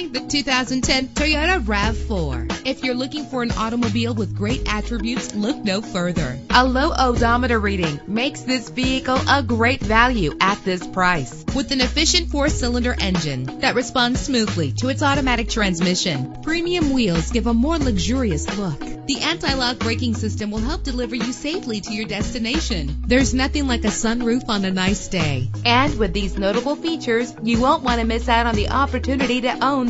Introducing the 2010 Toyota RAV4. If you're looking for an automobile with great attributes, look no further. A low odometer reading makes this vehicle a great value at this price. With an efficient four-cylinder engine that responds smoothly to its automatic transmission, premium wheels give a more luxurious look. The anti-lock braking system will help deliver you safely to your destination. There's nothing like a sunroof on a nice day. And with these notable features, you won't want to miss out on the opportunity to own